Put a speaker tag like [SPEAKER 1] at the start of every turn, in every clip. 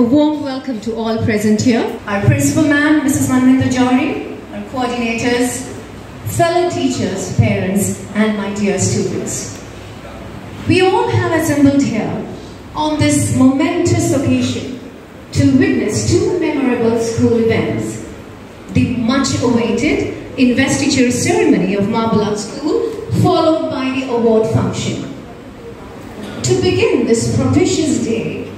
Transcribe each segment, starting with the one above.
[SPEAKER 1] a warm welcome to all present here.
[SPEAKER 2] Our principal ma'am, Mrs. Manvinda Jari, our coordinators, fellow teachers, parents, and my dear students. We all have assembled here on this momentous occasion to witness two memorable school events. The much awaited investiture ceremony of Marble Arch School followed by the award function. To begin this propitious day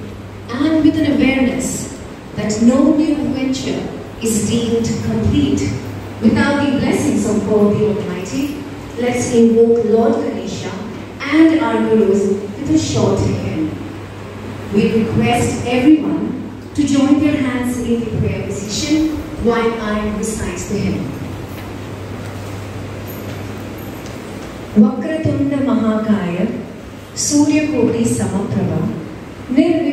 [SPEAKER 2] an awareness that no new venture is deemed complete without the blessings of God the Almighty, let's invoke Lord Ganesha and our Gurus with a short hymn. We request everyone to join their hands in the prayer position while I recite the hymn. Vakratunda Mahakaya Surya Koti Samaprabha Nirvi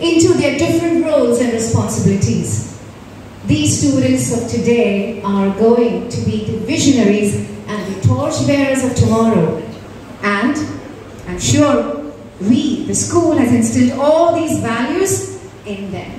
[SPEAKER 2] into their different roles and responsibilities. These students of today are going to be the visionaries and the torchbearers of tomorrow. And I'm sure we, the school, has instilled all these values in them.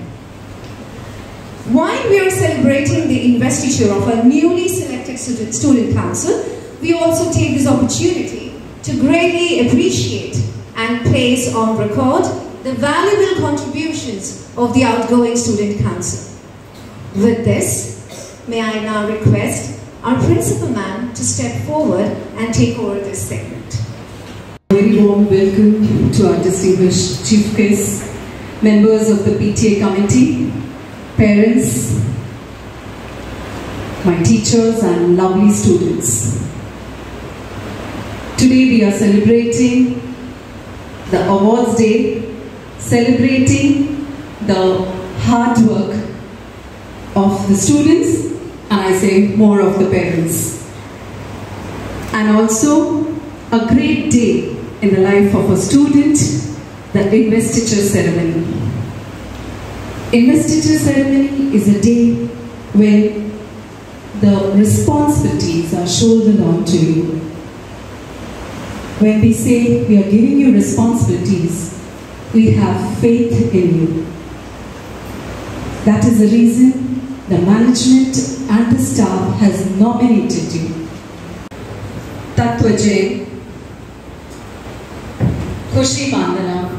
[SPEAKER 2] While we are celebrating the investiture of our newly selected student, student council, we also take this opportunity to greatly appreciate and place on record the valuable contributions of the outgoing student council. With this, may I now request our principal man to step forward and take over this segment.
[SPEAKER 3] Very warm welcome to our distinguished chief guests, members of the PTA committee, parents, my teachers and lovely students. Today we are celebrating the awards day, celebrating the hard work of the students and I say more of the parents. And also a great day in the life of a student, the investiture ceremony. Investiture ceremony is a day when the responsibilities are shouldered onto you. When we say we are giving you responsibilities, we have faith in you. That is the reason the management and the staff has nominated you. Tatwaje, Khushi Mandana,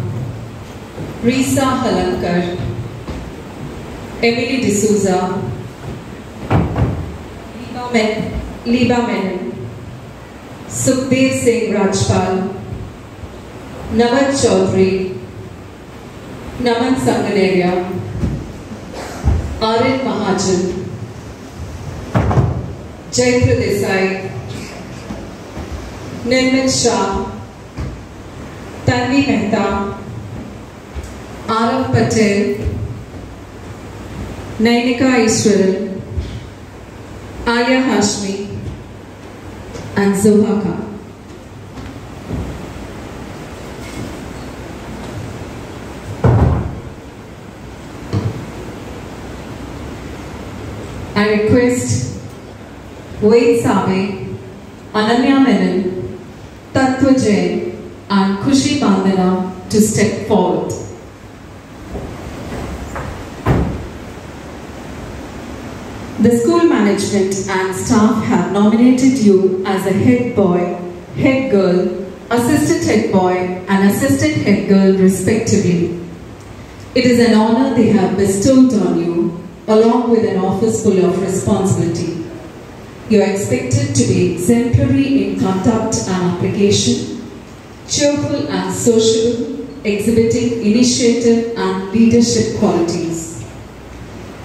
[SPEAKER 3] Risa Halankar, Emily D'Souza, Liba, Men- Liba Menon, Sukhdev Singh Rajpal, Naval Chaudhary, Naman संगनेरिया Arya Mahajan Jayant Desai Nirmit Shah Tanvi Mehta, Aarav Patel, Nainika Ishwar Alia Hashmi, and Zoha का। Ved Save, Ananya Menon, Tattva Jain, and Khushi Bandana to step forward. The school management and staff have nominated you as a head boy, head girl, assistant head boy, and assistant head girl respectively. It is an honor they have bestowed on you, along with an office full of responsibility. You are expected to be exemplary in conduct and application, cheerful and sociable, exhibiting initiative and leadership qualities.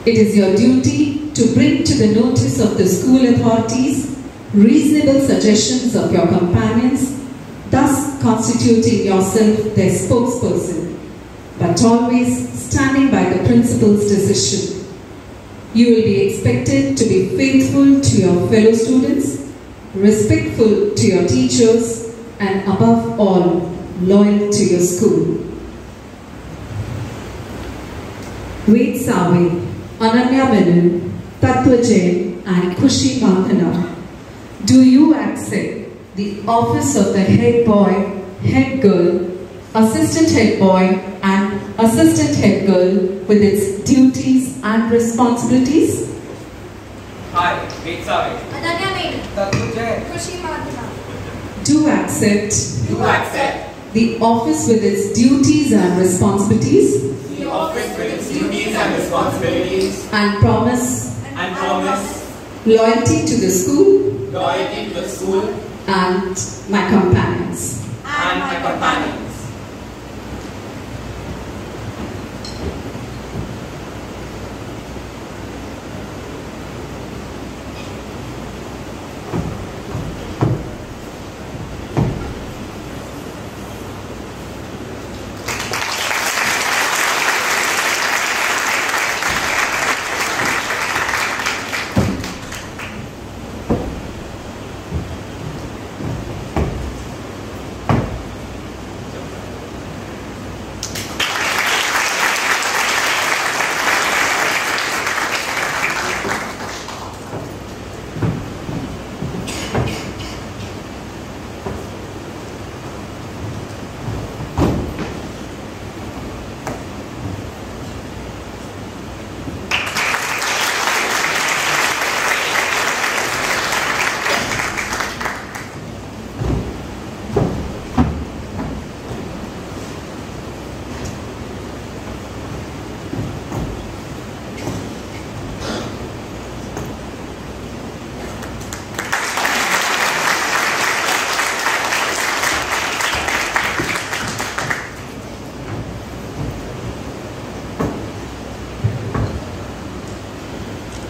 [SPEAKER 3] It is your duty to bring to the notice of the school authorities reasonable suggestions of your companions, thus constituting yourself their spokesperson, but always standing by the principal's decision. You will be expected to be faithful to your fellow students, respectful to your teachers, and above all, loyal to your school. Ved Save, Ananya Menon, Tattva Jain, and Kushi Bandhana, do you accept the office of the head boy, head girl, assistant head boy, and assistant head girl with its duties and responsibilities?
[SPEAKER 4] Hi, Ved Save.
[SPEAKER 5] Ananya Maiden,
[SPEAKER 4] Tattva Jain.
[SPEAKER 5] Khushi Madhana.
[SPEAKER 3] Do accept
[SPEAKER 4] Do accept
[SPEAKER 3] the office with its duties and responsibilities
[SPEAKER 4] the office with its duties and responsibilities
[SPEAKER 3] and promise
[SPEAKER 4] and promise
[SPEAKER 3] loyalty to the school
[SPEAKER 4] loyalty to the school
[SPEAKER 3] and my companions.
[SPEAKER 4] and my companions.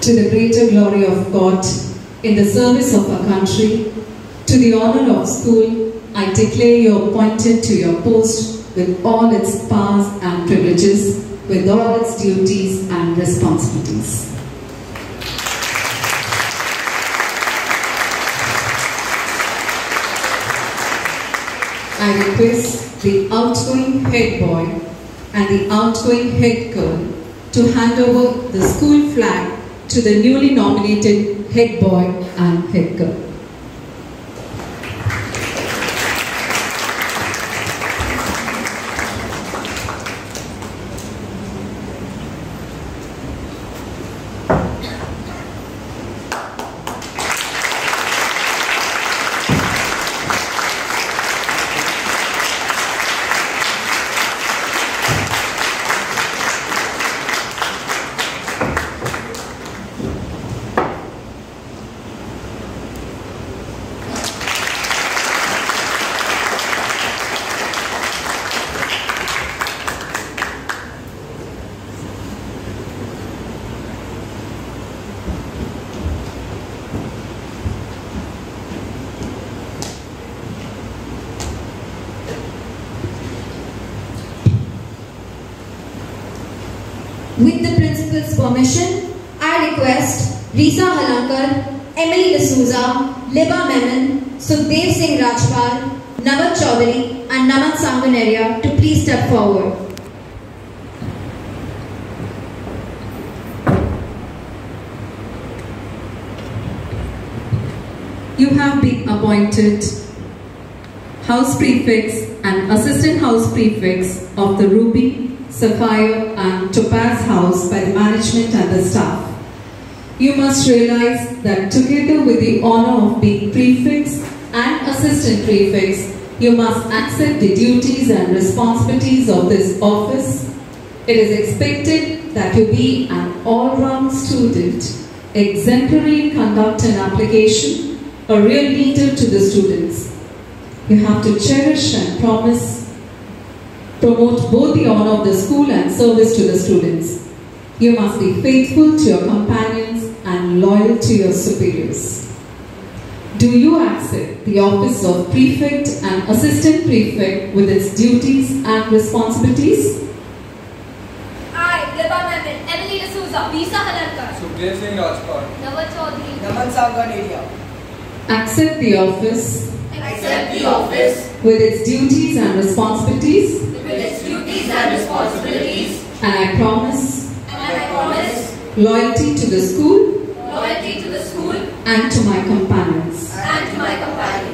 [SPEAKER 3] To the greater glory of God, in the service of our country, to the honor of school, I declare you appointed to your post with all its powers and privileges, with all its duties and responsibilities. I request the outgoing head boy and the outgoing head girl to hand over the school flag to the newly nominated head boy and head girl.
[SPEAKER 2] With the principal's permission, I request Risa Halankar, Emily D'Souza, Liba Menon, Sukhdev Singh Rajpal, Navat Chaudhary and Namat Sanganeria to please step forward.
[SPEAKER 3] You have been appointed house Prefects and assistant house Prefects of the Ruby, Sapphire and Topaz house by the management and the staff. You must realize that together with the honor of being prefects and assistant prefects, you must accept the duties and responsibilities of this office. It is expected that you be an all-round student, exemplary in conduct and application, a real leader to the students. You have to cherish and promise, promote both the honor of the school and service to the students. You must be faithful to your companions and loyal to your superiors. Do you accept the office of prefect and assistant prefect with its duties and responsibilities?
[SPEAKER 5] I, Liba Mehmet, Emily D'Souza, Lisa Halankar.
[SPEAKER 6] Sukhdev Singh Rajpal.
[SPEAKER 5] Nawat Chaudhary.
[SPEAKER 7] Naman Sanganeria.
[SPEAKER 3] accept the office
[SPEAKER 4] Accept the office
[SPEAKER 3] with its duties and responsibilities,
[SPEAKER 4] with its duties and responsibilities
[SPEAKER 3] and I promise
[SPEAKER 4] and I promise
[SPEAKER 3] loyalty to the school
[SPEAKER 4] loyalty to the school
[SPEAKER 3] and to my companions.
[SPEAKER 4] and to my companions.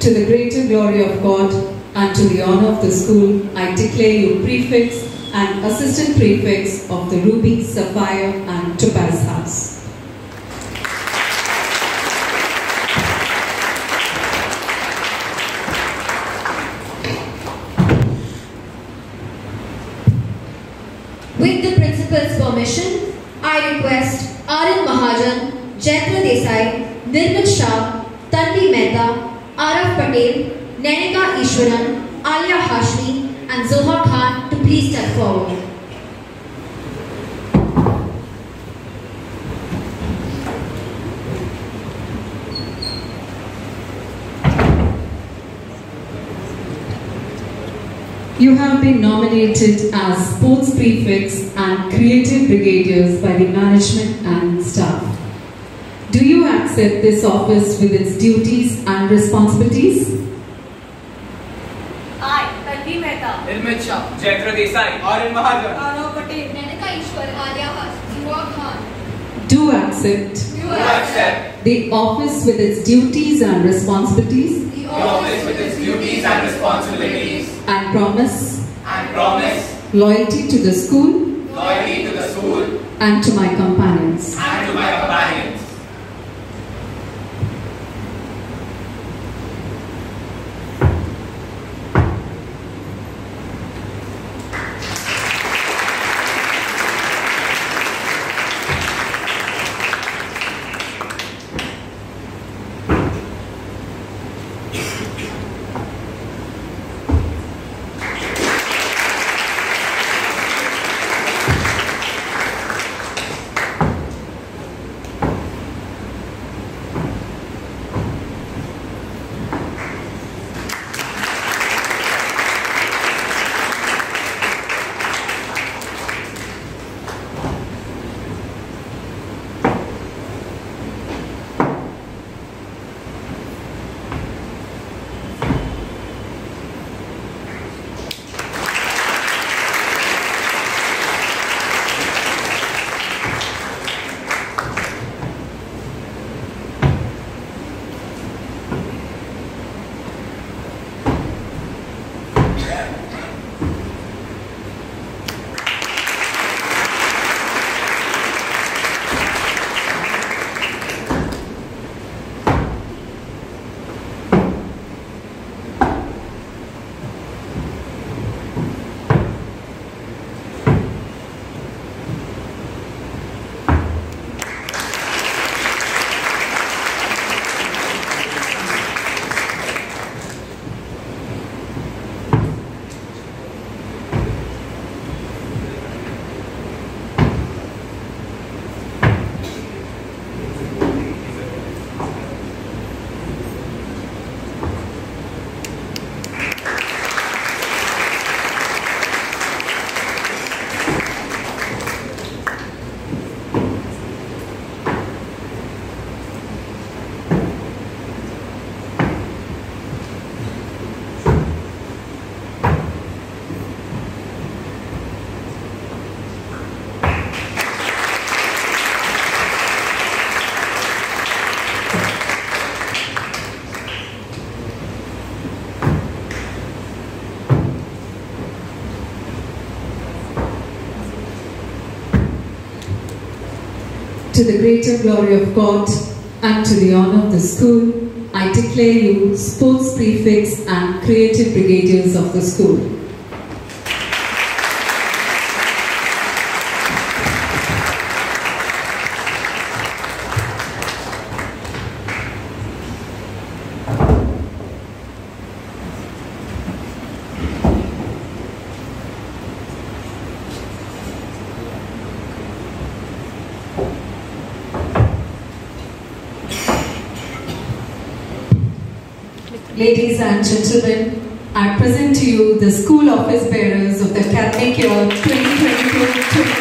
[SPEAKER 3] To the greater glory of God and to the honor of the school, I declare you prefects and assistant prefects of the Ruby, Sapphire and Topaz House.
[SPEAKER 2] With the principal's permission, I request Arun Mahajan, Jaitra Desai, Nirmal Shah, Tanvi Mehta, Araf Patel, Nanika Ishwaran, Alia Hashmi and Zohar Khan to please step forward.
[SPEAKER 3] You have been nominated as sports prefects and creative brigadiers by the management and staff. Do you accept this office with its duties and responsibilities?
[SPEAKER 5] I, Tanvi Mehta.
[SPEAKER 7] Nirmit Shah.
[SPEAKER 6] Jaitra Desai.
[SPEAKER 7] Arun Mahajan.
[SPEAKER 5] Arnav Patel. Nanika Ishwar. Alia Hashmi. Zuwa Khan.
[SPEAKER 3] Do accept
[SPEAKER 5] You
[SPEAKER 4] To accept
[SPEAKER 3] the office with its duties and responsibilities
[SPEAKER 5] the
[SPEAKER 4] the office with its duties and responsibilities
[SPEAKER 3] and promise
[SPEAKER 4] and promise
[SPEAKER 3] loyalty to the school
[SPEAKER 4] loyalty to the school
[SPEAKER 3] and to my companions.
[SPEAKER 4] and to my companions.
[SPEAKER 3] To the greater glory of God and to the honor of the school, I declare you sports prefects and creative brigadiers of the school. And gentlemen, I present to you the school office bearers of the academic year 2022-2023.